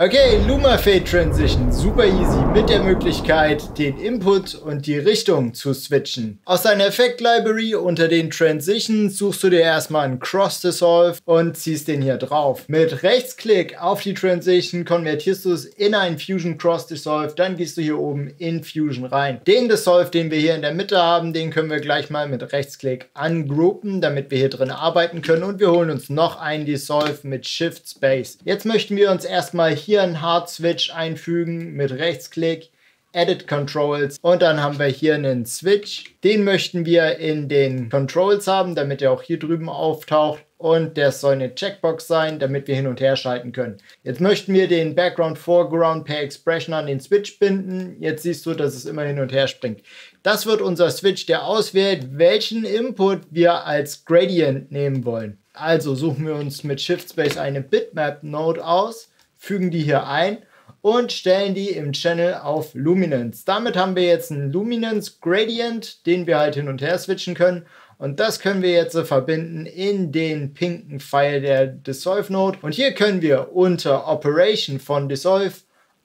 Okay, Luma Fade Transition, super easy, mit der Möglichkeit, den Input und die Richtung zu switchen. Aus deiner Effekt Library unter den Transitions suchst du dir erstmal einen Cross Dissolve und ziehst den hier drauf. Mit Rechtsklick auf die Transition konvertierst du es in einen Fusion Cross Dissolve, dann gehst du hier oben in Fusion rein. Den Dissolve, den wir hier in der Mitte haben, den können wir gleich mal mit Rechtsklick angroupen, damit wir hier drin arbeiten können und wir holen uns noch einen Dissolve mit Shift Space. Jetzt möchten wir uns erstmal hier hier einen Hard Switch einfügen mit Rechtsklick, Edit Controls und dann haben wir hier einen Switch. Den möchten wir in den Controls haben, damit er auch hier drüben auftaucht und der soll eine Checkbox sein, damit wir hin und her schalten können. Jetzt möchten wir den Background Foreground per Expression an den Switch binden. Jetzt siehst du, dass es immer hin und her springt. Das wird unser Switch, der auswählt, welchen Input wir als Gradient nehmen wollen. Also suchen wir uns mit Shift Space eine Bitmap Node aus fügen die hier ein und stellen die im Channel auf Luminance. Damit haben wir jetzt einen Luminance Gradient, den wir halt hin und her switchen können. Und das können wir jetzt verbinden in den pinken Pfeil der Dissolve Node. Und hier können wir unter Operation von Dissolve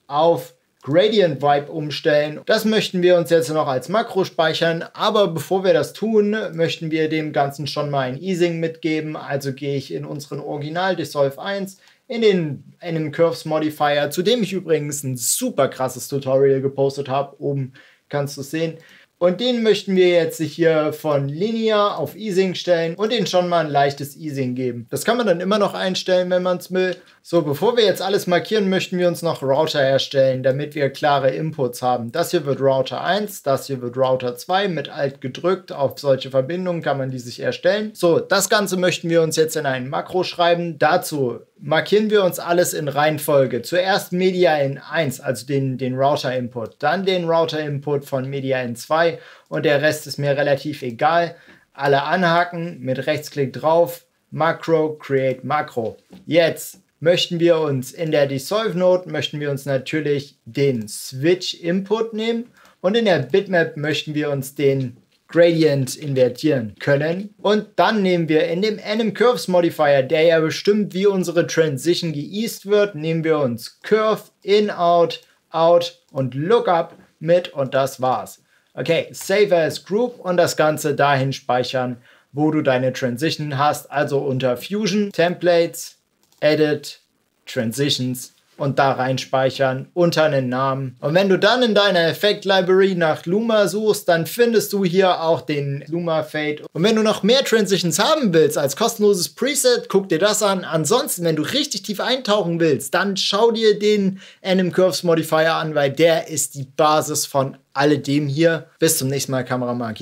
auf Gradient Vibe umstellen. Das möchten wir uns jetzt noch als Makro speichern, aber bevor wir das tun, möchten wir dem Ganzen schon mal ein Easing mitgeben. Also gehe ich in unseren Original Dissolve 1 in den Anim Curves Modifier, zu dem ich übrigens ein super krasses Tutorial gepostet habe. Oben kannst du es sehen. Und den möchten wir jetzt hier von Linear auf Easing stellen und den schon mal ein leichtes Easing geben. Das kann man dann immer noch einstellen, wenn man es will. So, bevor wir jetzt alles markieren, möchten wir uns noch Router erstellen, damit wir klare Inputs haben. Das hier wird Router 1, das hier wird Router 2. Mit Alt gedrückt auf solche Verbindungen kann man die sich erstellen. So, das Ganze möchten wir uns jetzt in ein Makro schreiben. Dazu markieren wir uns alles in Reihenfolge. Zuerst Media in 1, also den, den Router-Input, dann den Router-Input von Media in 2 und der Rest ist mir relativ egal. Alle anhaken, mit Rechtsklick drauf, Makro, Create Makro. Jetzt möchten wir uns in der Dissolve Node möchten wir uns natürlich den Switch Input nehmen und in der Bitmap möchten wir uns den Gradient invertieren können. Und dann nehmen wir in dem Anim Curves Modifier, der ja bestimmt, wie unsere Transition geeased wird, nehmen wir uns Curve, In, Out, Out und Lookup mit und das war's. Okay, Save as Group und das Ganze dahin speichern, wo du deine Transition hast, also unter Fusion, Templates, Edit, Transitions und da reinspeichern unter einen Namen. Und wenn du dann in deiner Effekt Library nach Luma suchst, dann findest du hier auch den Luma Fade. Und wenn du noch mehr Transitions haben willst als kostenloses Preset, guck dir das an. Ansonsten, wenn du richtig tief eintauchen willst, dann schau dir den Anim Curves Modifier an, weil der ist die Basis von alledem hier. Bis zum nächsten Mal, Kameramark.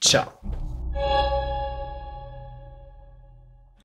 Ciao.